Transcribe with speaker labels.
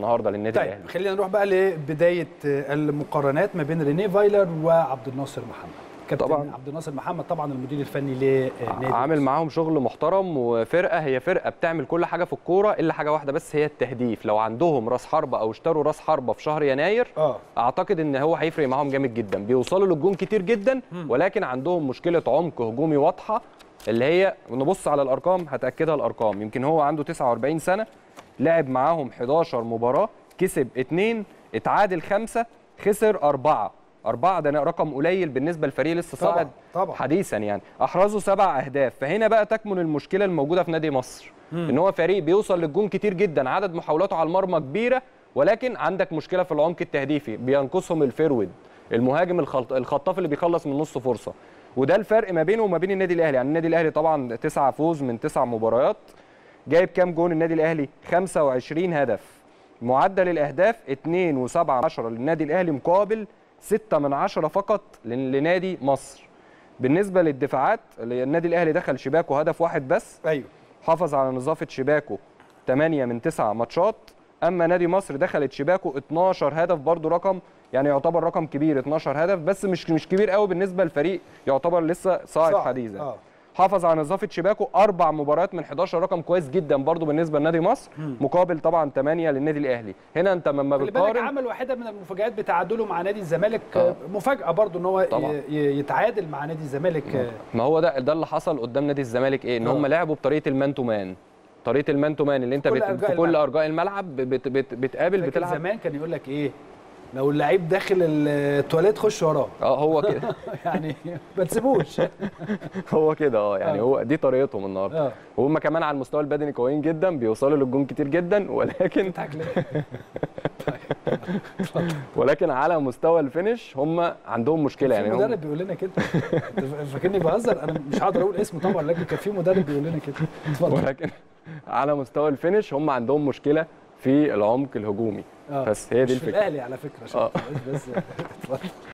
Speaker 1: النهارده للنادي
Speaker 2: طيب
Speaker 1: الأهلي.
Speaker 2: خلينا نروح بقى لبداية المقارنات ما بين رينيه فايلر وعبد الناصر محمد. كابتن
Speaker 1: طبعاً.
Speaker 2: عبد الناصر محمد طبعا المدير الفني لنادي
Speaker 1: عامل معاهم شغل محترم وفرقة هي فرقة بتعمل كل حاجة في الكورة إلا حاجة واحدة بس هي التهديف. لو عندهم راس حربة أو اشتروا راس حربة في شهر يناير
Speaker 2: آه.
Speaker 1: أعتقد إن هو هيفرق معاهم جامد جدا. بيوصلوا للجون كتير جدا ولكن عندهم مشكلة عمق هجومي واضحة اللي هي نبص على الأرقام هتأكدها الأرقام. يمكن هو عنده 49 سنة لعب معاهم 11 مباراة كسب 2 اتعادل 5 خسر 4 أربعة ده رقم قليل بالنسبة للفريق لسه صاعد. حديثا يعني. أحرزوا سبع أهداف. فهنا بقى تكمن المشكلة الموجودة في نادي مصر. إن هو فريق بيوصل للجون كتير جدا عدد محاولاته على المرمى كبيرة ولكن عندك مشكلة في العمق التهديفي. بينقصهم الفيرود المهاجم الخلط... الخطاف اللي بيخلص من نص فرصة. وده الفرق ما بينه وما بين النادي الأهلي. يعني النادي الأهلي طبعا تسعة فوز من تسع مباريات. جايب كام جون النادي الأهلي؟ 25 هدف. معدل الأهداف 2.7 للنادي الأهلي مقابل 6 من 10 فقط لنادي مصر. بالنسبة للدفاعات اللي النادي الأهلي دخل شباكه هدف واحد بس
Speaker 2: أيوه.
Speaker 1: حافظ على نظافة شباكه 8 من 9 ماتشات. أما نادي مصر دخلت شباكه 12 هدف برضو رقم يعني يعتبر رقم كبير 12 هدف بس مش مش كبير قوي بالنسبة للفريق يعتبر لسه صاعد. حديثا.
Speaker 2: آه.
Speaker 1: حافظ على نظافة شباكه أربع مباريات من 11 رقم كويس جدا برضو بالنسبة لنادي مصر مقابل طبعا 8 للنادي الأهلي. هنا أنت لما بتقارن.
Speaker 2: عمل واحدة من المفاجآت بتعادله مع نادي الزمالك
Speaker 1: آه.
Speaker 2: مفاجأة برضو إن هو
Speaker 1: طبعاً.
Speaker 2: يتعادل مع نادي الزمالك.
Speaker 1: ما هو ده ده اللي حصل قدام نادي الزمالك إيه؟ إن
Speaker 2: آه.
Speaker 1: هم لعبوا بطريقة ال man to man. طريقة ال man to man اللي أنت
Speaker 2: كل
Speaker 1: بت...
Speaker 2: أرجاء
Speaker 1: في كل
Speaker 2: الملعب.
Speaker 1: أرجاء الملعب بت... بت... بتقابل بتلعب.
Speaker 2: زمان كان يقول لك إيه؟ لو اللعيب داخل التواليت خش وراه.
Speaker 1: آه هو كده.
Speaker 2: يعني ما تسيبوش.
Speaker 1: هو كده آه يعني
Speaker 2: آه.
Speaker 1: هو دي طريقتهم النهارده.
Speaker 2: آه.
Speaker 1: وهم كمان على المستوى البدني قويين جدا بيوصلوا للجون كتير جدا ولكن
Speaker 2: ليه؟
Speaker 1: ولكن على مستوى ال finish هم عندهم مشكلة
Speaker 2: في
Speaker 1: يعني هم
Speaker 2: مدرب بيقول لنا كده. فاكرني بهزر أنا مش هقدر أقول اسمه طبعا لكن كان في مدرب بيقول لنا كده. اتفضل.
Speaker 1: ولكن على مستوى ال finish هم عندهم مشكلة في العمق الهجومي
Speaker 2: آه.
Speaker 1: بس هي دي
Speaker 2: مش
Speaker 1: الفكرة
Speaker 2: الأهلي على فكرة عشان
Speaker 1: آه.
Speaker 2: بس